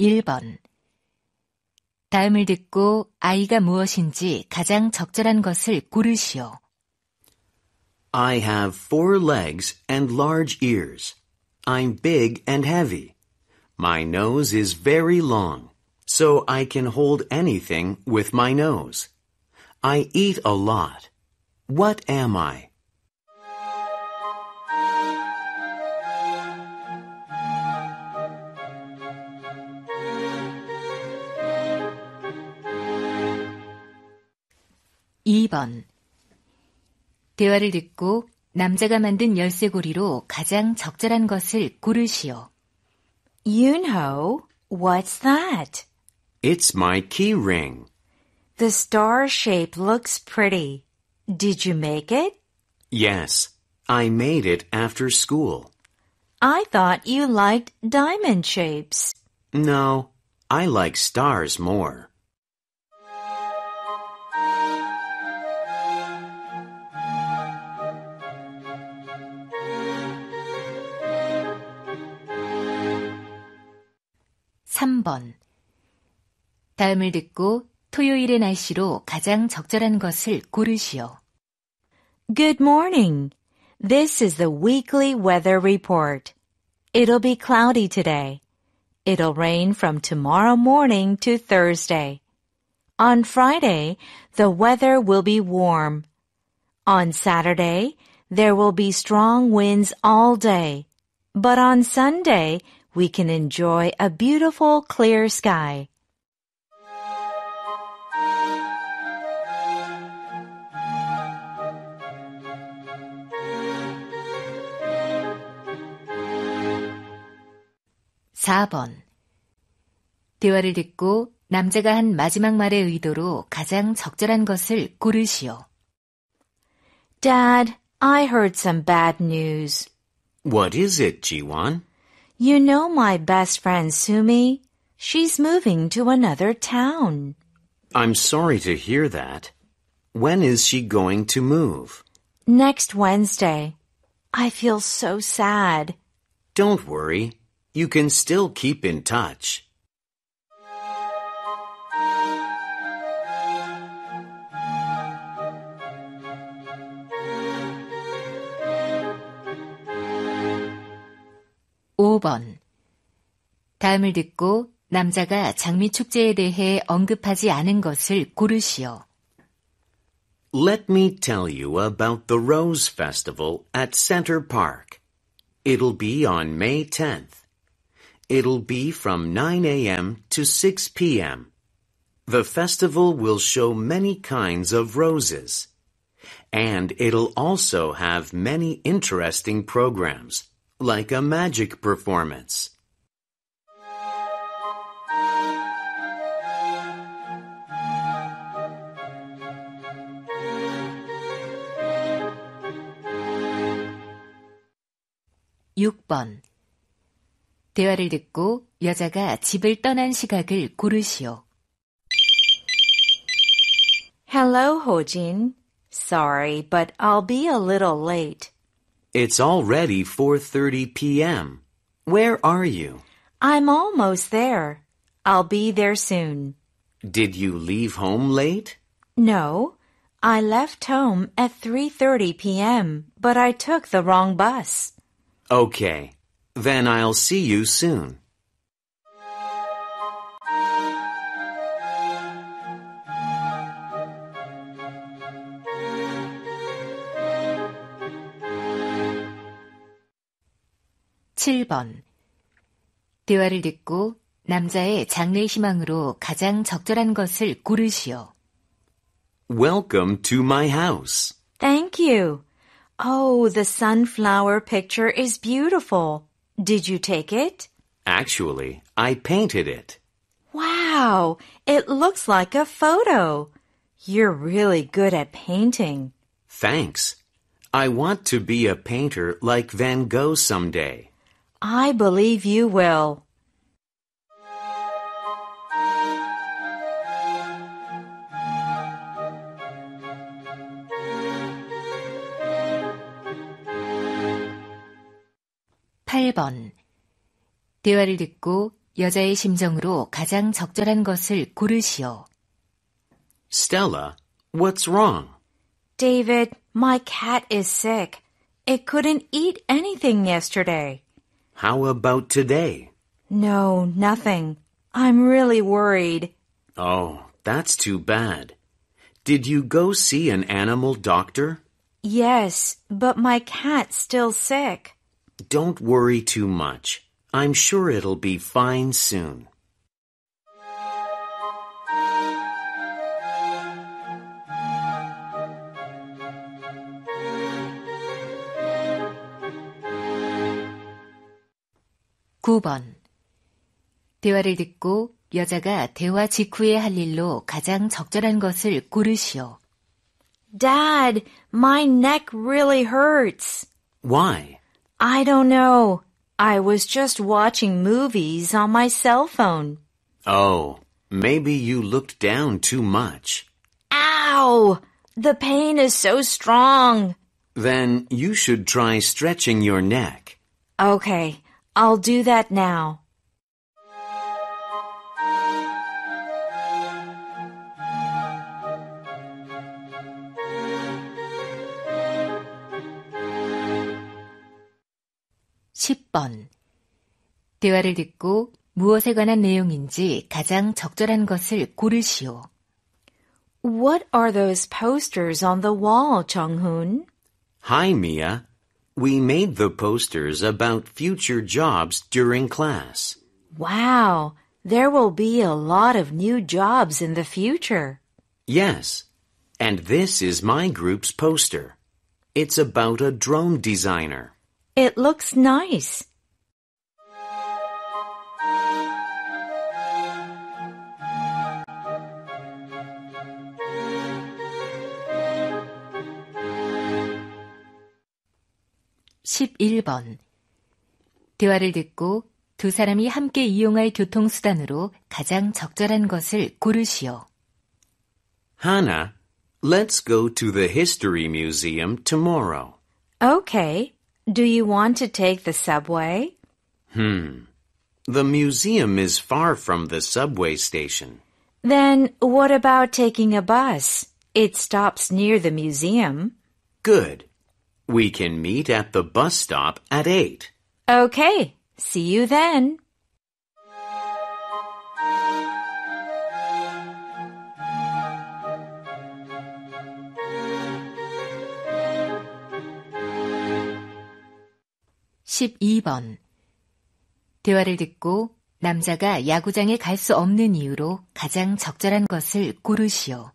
1번. 다음을 듣고 아이가 무엇인지 가장 적절한 것을 고르시오. I have four legs and large ears. I'm big and heavy. My nose is very long, so I can hold anything with my nose. I eat a lot. What am I? 번. 대화를 듣고 남자가 만든 열쇠고리로 가장 적절한 것을 고르시오. You know, what's that? It's my key ring. The star shape looks pretty. Did you make it? Yes, I made it after school. I thought you liked diamond shapes. No, I like stars more. 3번. 다음을 듣고 토요일의 날씨로 가장 적절한 것을 고르시오. Good morning. This is the weekly weather report. It'll be cloudy today. It'll rain from tomorrow morning to Thursday. On Friday, the weather will be warm. On Saturday, there will be strong winds all day. But on Sunday, we can enjoy a beautiful clear sky. (4번) 대화를 듣고 남자가 한 마지막 말의 의도로 가장 적절한 것을 고르시오. Dad, I heard some bad news. What is it, Jiwan? You know my best friend Sumi? She's moving to another town. I'm sorry to hear that. When is she going to move? Next Wednesday. I feel so sad. Don't worry. You can still keep in touch. 5번. 다음을 듣고 남자가 장미 축제에 대해 언급하지 않은 것을 고르시오. Let me tell you about the Rose Festival at Center Park. It'll be on May 10th. It'll be from 9 a.m. to 6 p.m. The festival will show many kinds of roses. And it'll also have many interesting programs, like a magic performance. (6번) 대화를 듣고 여자가 집을 떠난 시각을 고르시오. Hello, Hojin. Sorry, but I'll be a little late. It's already 4:30 p.m. Where are you? I'm almost there. I'll be there soon. Did you leave home late? No, I left home at 3:30 p.m., but I took the wrong bus. Okay. Then I'll see you soon. (7번) 대화를 듣고 남자의 장래 희망으로 가장 적절한 것을 고르시오. Welcome to my house. Thank you. Oh, the sunflower picture is beautiful. Did you take it? Actually, I painted it. Wow, it looks like a photo. You're really good at painting. Thanks. I want to be a painter like Van Gogh someday. I believe you will. (8번) 대화를 듣고 여자의 심정으로 가장 적절한 것을 고르시오. Stella, what's wrong? David, my cat is sick. It couldn't eat anything yesterday. How about today? No, nothing. I'm really worried. Oh, that's too bad. Did you go see an animal doctor? Yes, but my cat's still sick. Don't worry too much. I'm sure it'll be fine soon. 구 번 대화를 듣고 여자가 대화 직후에 할 일로 가장 적절한 것을 고르시오. Dad, my neck really hurts. Why? I don't know. I was just watching movies on my cell phone. Oh, maybe you looked down too much. Ow! The pain is so strong. Then you should try stretching your neck. Okay, I'll do that now. 십 번 대화를 듣고 무엇에 관한 내용인지 가장 적절한 것을 고르시오. What are those posters on the wall, Jung-hoon? Hi, Mia. We made the posters about future jobs during class. Wow, there will be a lot of new jobs in the future. Yes, and this is my group's poster. It's about a drone designer. It looks nice. 십일 번 대화를 듣고 두 사람이 함께 이용할 교통수단으로 가장 적절한 것을 고르시오. Hannah, let's go to the History Museum tomorrow. Okay. Do you want to take the subway? Hmm. The museum is far from the subway station. Then what about taking a bus? It stops near the museum. Good. We can meet at the bus stop at 8. Okay. See you then. 십이 번 대화를 듣고 남자가 야구장에 갈 수 없는 이유로 가장 적절한 것을 고르시오.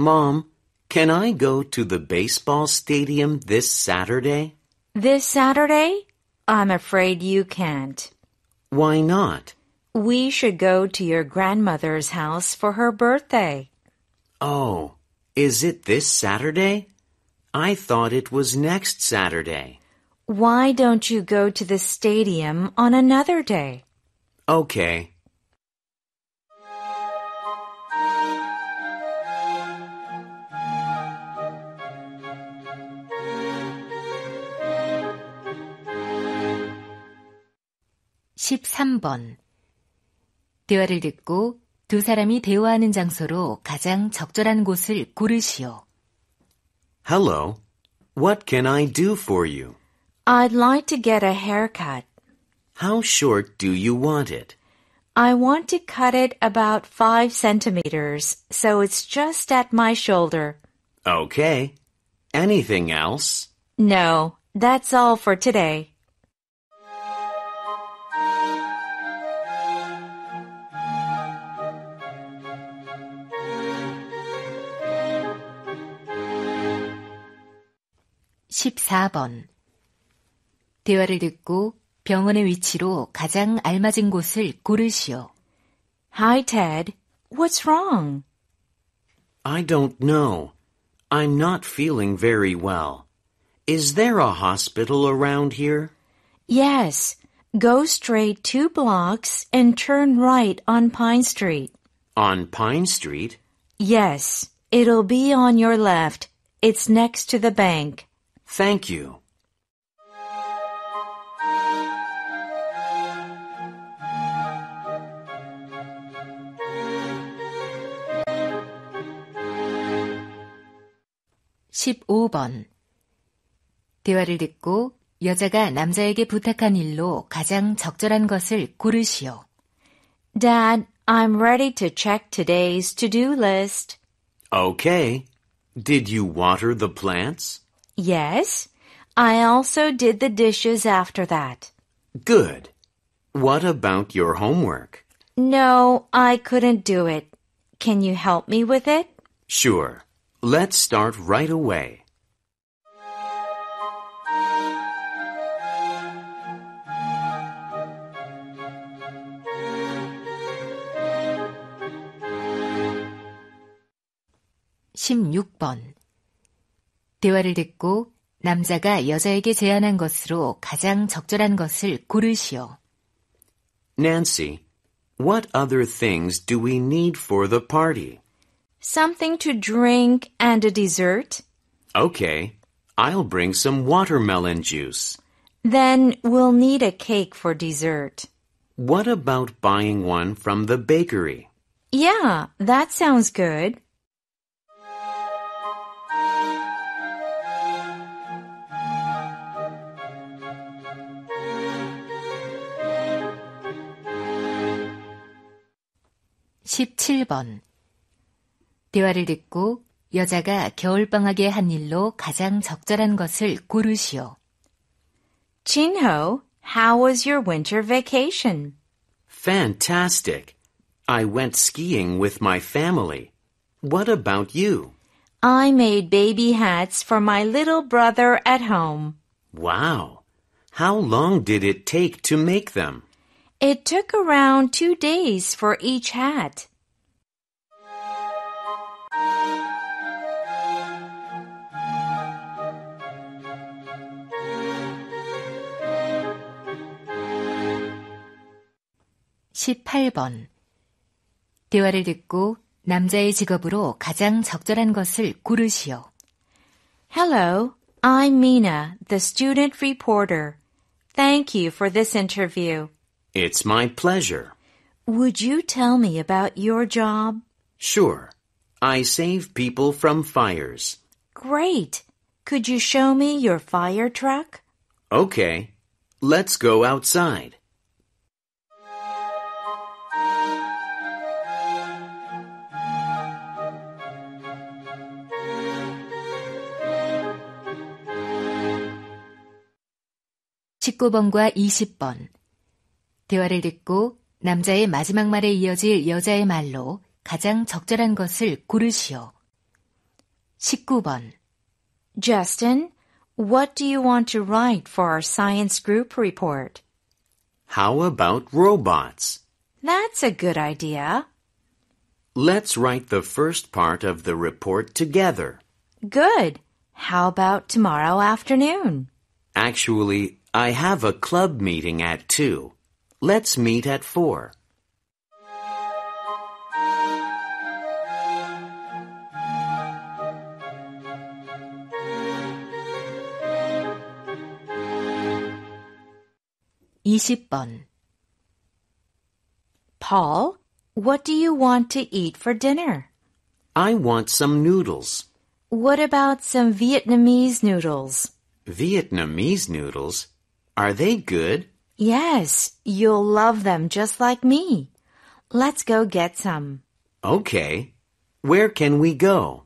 Mom, can I go to the baseball stadium this Saturday? This Saturday? I'm afraid you can't. Why not? We should go to your grandmother's house for her birthday. Oh, is it this Saturday? I thought it was next Saturday. Why don't you go to the stadium on another day? Okay. 십삼 번 대화를 듣고 두 사람이 대화하는 장소로 가장 적절한 곳을 고르시오. Hello. What can I do for you? I'd like to get a haircut. How short do you want it? I want to cut it about five centimeters, so it's just at my shoulder. Okay. Anything else? No, that's all for today. 십사 번 대화를 듣고 병원의 위치로 가장 알맞은 곳을 고르시오. Hi, Ted. What's wrong? I don't know. I'm not feeling very well. Is there a hospital around here? Yes. Go straight two blocks and turn right on Pine Street. On Pine Street? Yes. It'll be on your left. It's next to the bank. Thank you. (15번) 대화를 듣고 여자가 남자에게 부탁한 일로 가장 적절한 것을 고르시오. Dad, I'm ready to check today's to-do list. Okay. Did you water the plants? Yes, I also did the dishes after that. Good. What about your homework? No, I couldn't do it. Can you help me with it? Sure. Let's start right away. (16번) 대화를 듣고 남자가 여자에게 제안한 것으로 가장 적절한 것을 고르시오. Nancy, what other things do we need for the party? Something to drink and a dessert? Okay. I'll bring some watermelon juice. Then we'll need a cake for dessert. What about buying one from the bakery? Yeah, that sounds good. 십칠 번 대화를 듣고 여자가 겨울방학에 한 일로 가장 적절한 것을 고르시오. Chinho, how was your winter vacation? Fantastic. I went skiing with my family. What about you? I made baby hats for my little brother at home. Wow. How long did it take to make them? It took around two days for each hat. 십팔 번 대화를 듣고 남자의 직업으로 가장 적절한 것을 고르시오. Hello, I'm Mina, the student reporter. Thank you for this interview. It's my pleasure. Would you tell me about your job? Sure. I save people from fires. Great. Could you show me your fire truck? Okay. Let's go outside. 십구 번과 이십 번 대화를 듣고 남자의 마지막 말에 이어질 여자의 말로 가장 적절한 것을 고르시오. 십구 번 Justin, what do you want to write for our science group report? How about robots? That's a good idea. Let's write the first part of the report together. Good. How about tomorrow afternoon? Actually, I have a club meeting at 2. Let's meet at four. Paul, what do you want to eat for dinner? I want some noodles. What about some Vietnamese noodles? Vietnamese noodles? Are they good? Yes, you'll love them just like me. Let's go get some. Okay. Where can we go?